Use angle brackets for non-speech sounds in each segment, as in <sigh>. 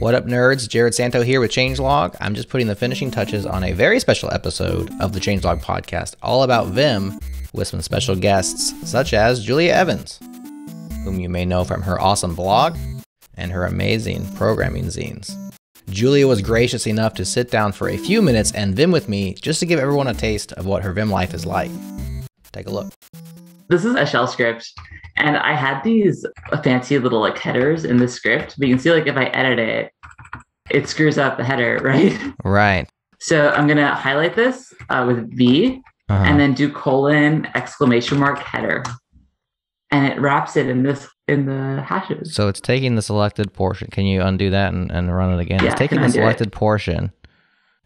What up, nerds? Jerod Santo here with Changelog. I'm just putting the finishing touches on a very special episode of the Changelog podcast, all about Vim, with some special guests, such as Julia Evans, whom you may know from her awesome blog and her amazing programming zines. Julia was gracious enough to sit down for a few minutes and Vim with me just to give everyone a taste of what her Vim life is like. Take a look. This is a shell script, and I had these fancy little like headers in the script, but you can see like if I edit it, it screws up the header, <laughs> right? Right. So I'm gonna highlight this uh, with V Uh-huh. and then do colon exclamation mark header, and it wraps it in this in the hashes. So it's taking the selected portion. Can you undo that and, and run it again? Yeah, it's taking the undo it. selected portion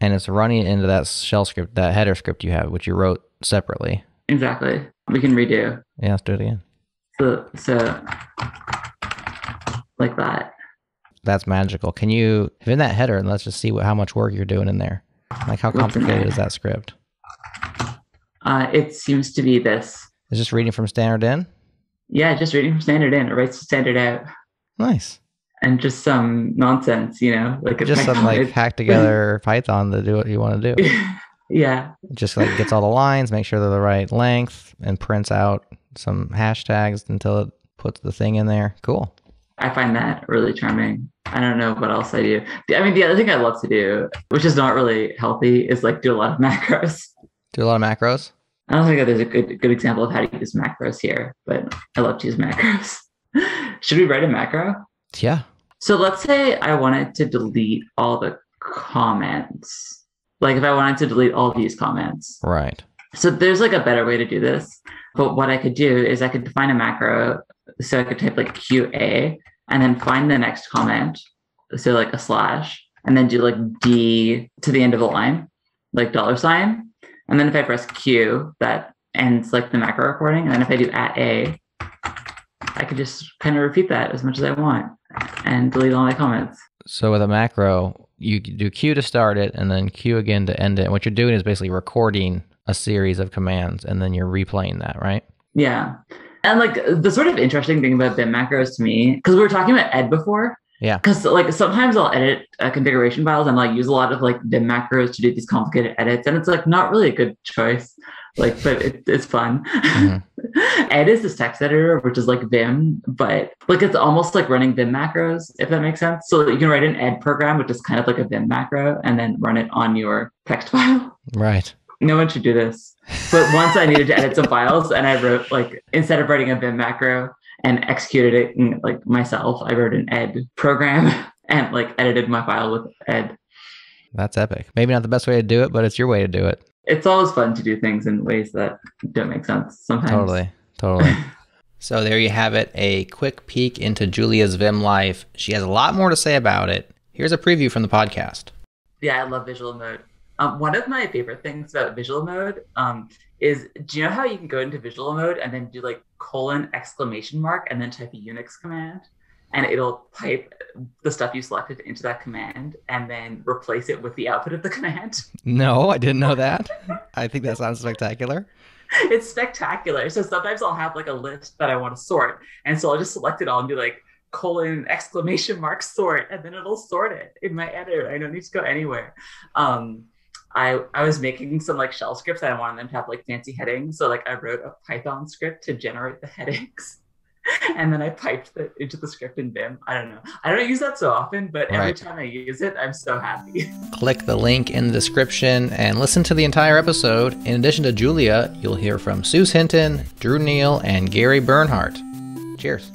and it's running it into that shell script, that header script you have, which you wrote separately. Exactly. We can redo. Yeah, let's do it again. So so like that. That's magical. Can you, in that header, and let's just see what, how much work you're doing in there. Like, how What's complicated is that script? Uh, it seems to be this. It's just reading from standard in? Yeah, just reading from standard in. It writes to standard out. Nice. and just some nonsense, you know, like Just some like It- hack together <laughs> Python to do what you want to do. <laughs> yeah, just like gets all the lines, make sure they're the right length, and prints out some hashtags until it puts the thing in there. Cool. I find that really charming. I don't know what else I do. I mean, the other thing I love to do, which is not really healthy, is like do a lot of <laughs> macros. Do a lot of macros. I don't think there's a good good example of how to use macros here, but I love to use macros. <laughs> Should we write a macro? Yeah. So let's say I wanted to delete all the comments. Like if I wanted to delete all these comments. Right. So there's like a better way to do this. But what I could do is I could define a macro. So I could type like QA and then find the next comment. So like a slash and then do like D to the end of the line, like dollar sign. And then if I press Q, that ends like the macro recording. And then if I do at A, I could just kind of repeat that as much as I want and delete all my comments. So with a macro, you do Q to start it and then Q again to end it. And what you're doing is basically recording a series of commands and then you're replaying that, right? Yeah. And like the sort of interesting thing about Vim macros to me, because we were talking about ed before. Yeah. Because like sometimes I'll edit uh, configuration files and like use a lot of like Vim macros to do these complicated edits, and it's like not really a good choice. Like, but it, it's fun. Mhm. <laughs> ed is this text editor, which is like Vim, but like it's almost like running Vim macros, if that makes sense. So you can write an ed program, which is kind of like a Vim macro, and then run it on your text file. Right. No one should do this. But once I needed to edit some files and I wrote like instead of writing a Vim macro and executed it in, like myself, I wrote an ed program <laughs> and like edited my file with ed. That's epic. Maybe not the best way to do it, but it's your way to do it. It's always fun to do things in ways that don't make sense sometimes. Totally. Totally. <laughs> so there you have it. A quick peek into Julia's Vim life. She has a lot more to say about it. Here's a preview from the podcast. Yeah, I love visual mode. Um, one of my favorite things about visual mode um, is do you know how you can go into visual mode and then do like colon exclamation mark and then type a Unix command and it'll pipe the stuff you selected into that command and then replace it with the output of the <laughs> command. No, I didn't know that. I think that sounds spectacular. <laughs> it's spectacular. So sometimes I'll have like a list that I want to sort. And so I'll just select it all and do like colon exclamation mark sort and then it'll sort it in my editor. I don't need to go anywhere. Um, I, I was making some like shell scripts and I wanted them to have like fancy headings. So like I wrote a Python script to generate the <laughs> headings. <laughs> And then I piped it into the script in Vim. I don't know. I don't use that so often, but every time I use it, I'm so happy. <laughs> Click the link in the description and listen to the entire episode. In addition to Julia, you'll hear from Suz Hinton, Drew Neil, and Gary Bernhardt. Cheers.